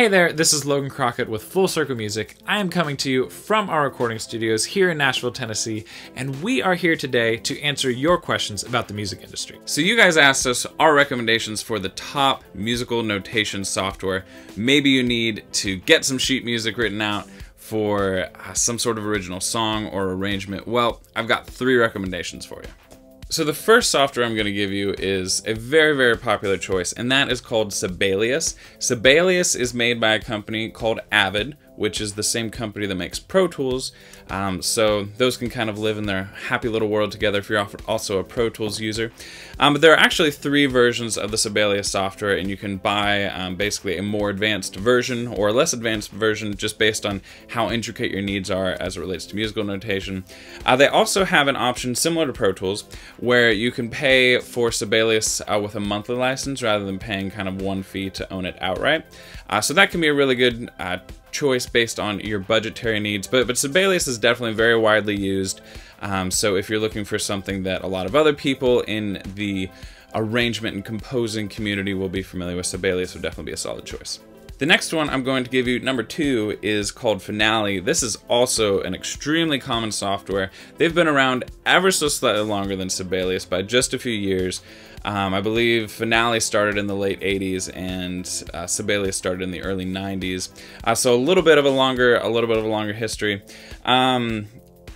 Hey there, this is Logan Crockett with Full Circle Music. I am coming to you from our recording studios here in Nashville, Tennessee, and we are here today to answer your questions about the music industry. So, you guys asked us our recommendations for the top musical notation software. Maybe you need to get some sheet music written out for uh, some sort of original song or arrangement. Well, I've got three recommendations for you. So the first software I'm going to give you is a very, very popular choice, and that is called Sibelius. Sibelius is made by a company called Avid, which is the same company that makes Pro Tools. Um, so those can kind of live in their happy little world together if you're also a Pro Tools user. Um, but there are actually three versions of the Sibelius software, and you can buy um, basically a more advanced version or a less advanced version just based on how intricate your needs are as it relates to musical notation. Uh, they also have an option similar to Pro Tools where you can pay for Sibelius uh, with a monthly license rather than paying kind of one fee to own it outright. Uh, so that can be a really good uh, choice based on your budgetary needs. But, but Sibelius is definitely very widely used. Um, so if you're looking for something that a lot of other people in the arrangement and composing community will be familiar with, Sibelius would definitely be a solid choice. The next one I'm going to give you, number two, is called Finale. This is also an extremely common software. They've been around ever so slightly longer than Sibelius by just a few years. Um, I believe Finale started in the late 80s and uh, Sibelius started in the early 90s. Uh, so a little bit of a longer, a little bit of a longer history. Um,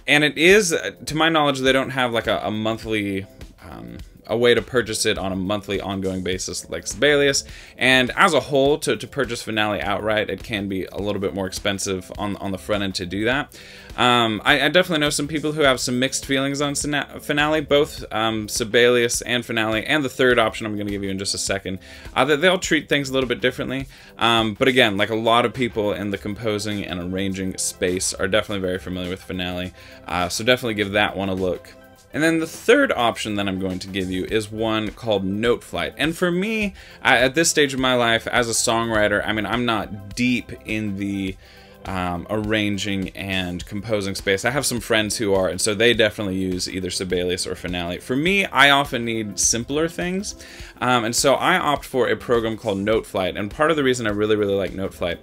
and it is, to my knowledge, they don't have like a, a monthly a way to purchase it on a monthly ongoing basis like Sibelius. And as a whole, to, to purchase Finale outright, it can be a little bit more expensive on, on the front end to do that. Um, I, I, definitely know some people who have some mixed feelings on Finale, both um, Sibelius and Finale, and the third option I'm going to give you in just a second. Uh, they, will treat things a little bit differently. Um, but again, like a lot of people in the composing and arranging space are definitely very familiar with Finale. Uh, so definitely give that one a look. And then the third option that I'm going to give you is one called Noteflight. And for me, I, at this stage of my life as a songwriter, I mean, I'm not deep in the um, arranging and composing space. I have some friends who are, and so they definitely use either Sibelius or Finale. For me, I often need simpler things, um, and so I opt for a program called Noteflight. And part of the reason I really, really like Noteflight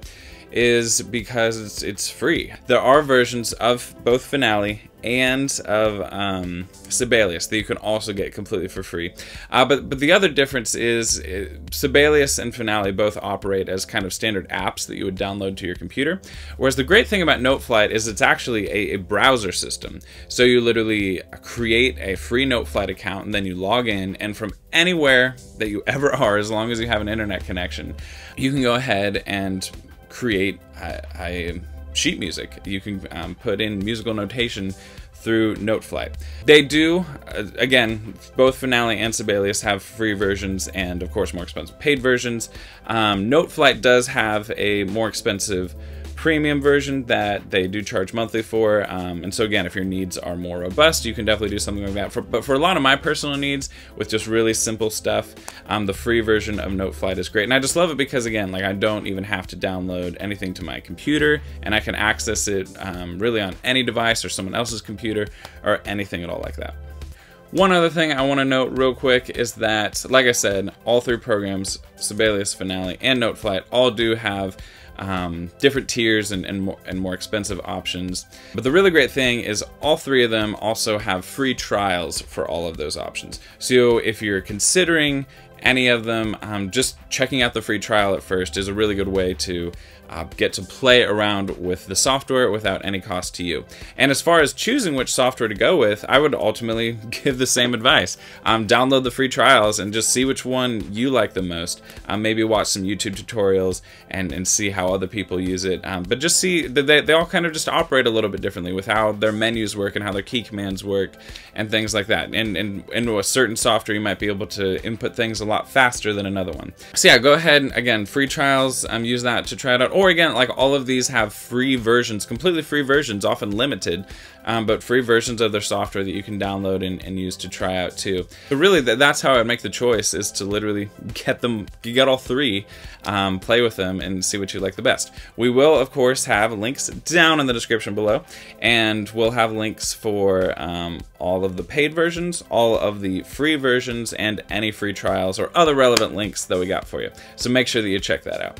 is because it's, it's free. There are versions of both Finale and of um, Sibelius that you can also get completely for free. Uh, but but the other difference is uh, Sibelius and Finale both operate as kind of standard apps that you would download to your computer. Whereas the great thing about Noteflight is it's actually a, a browser system. So you literally create a free Noteflight account and then you log in, and from anywhere that you ever are, as long as you have an internet connection, you can go ahead and create a, a sheet music. You can um, put in musical notation through Noteflight. They do, uh, again, both Finale and Sibelius have free versions and, of course, more expensive paid versions. Um, Noteflight does have a more expensive premium version that they do charge monthly for. Um, and so again, if your needs are more robust, you can definitely do something like that. For, but for a lot of my personal needs, with just really simple stuff, um, the free version of Noteflight is great. And I just love it because again, like I don't even have to download anything to my computer, and I can access it um, really on any device or someone else's computer or anything at all like that. One other thing I want to note real quick is that, like I said, all three programs, Sibelius, Finale, and Noteflight, all do have um, different tiers and, and more, and more expensive options. But the really great thing is all three of them also have free trials for all of those options. So if you're considering any of them, um, just checking out the free trial at first is a really good way to uh, get to play around with the software without any cost to you. And as far as choosing which software to go with, I would ultimately give the same advice. Um, download the free trials and just see which one you like the most. Um, maybe watch some YouTube tutorials and, and see how other people use it. Um, but just see they, they all kind of just operate a little bit differently with how their menus work and how their key commands work and things like that. And, and into a certain software, you might be able to input things a lot faster than another one. So yeah, go ahead, again, free trials, um, use that to try it out or again, like all of these have free versions, completely free versions, often limited, um, but free versions of their software that you can download and, and use to try out too. But really, that's how I make the choice: is to literally get them, get all three, um, play with them, and see what you like the best. We will, of course, have links down in the description below, and we'll have links for um, all of the paid versions, all of the free versions, and any free trials or other relevant links that we got for you. So make sure that you check that out.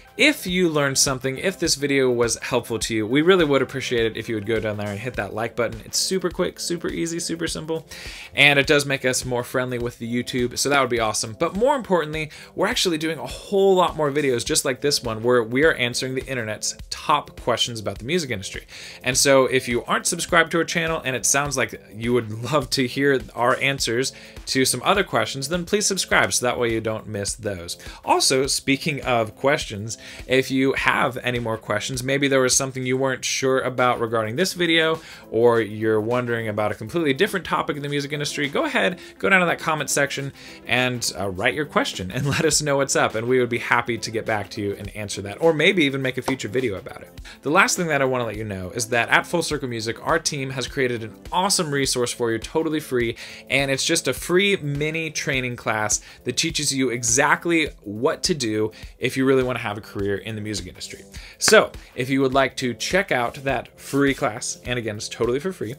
If you learned something, if this video was helpful to you, we really would appreciate it if you would go down there and hit that like button. It's super quick, super easy, super simple, and it does make us more friendly with the YouTube, so that would be awesome. But more importantly, we're actually doing a whole lot more videos just like this one where we are answering the internet's top questions about the music industry. And so if you aren't subscribed to our channel and it sounds like you would love to hear our answers to some other questions, then please subscribe so that way you don't miss those. Also, speaking of questions, if you have any more questions, maybe there was something you weren't sure about regarding this video, or you're wondering about a completely different topic in the music industry, go ahead, go down to that comment section and uh, write your question and let us know what's up, and we would be happy to get back to you and answer that, or maybe even make a future video about it. The last thing that I want to let you know is that at Full Circle Music, our team has created an awesome resource for you, totally free, and it's just a free mini training class that teaches you exactly what to do if you really want to have a career in the music industry. So, if you would like to check out that free class, and again, it's totally for free,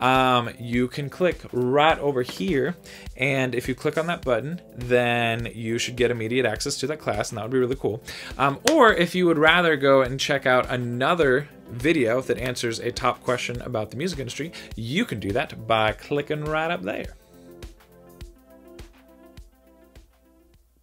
um, you can click right over here. And if you click on that button, then you should get immediate access to that class, and that would be really cool. Um, or if you would rather go and check out another video that answers a top question about the music industry, you can do that by clicking right up there.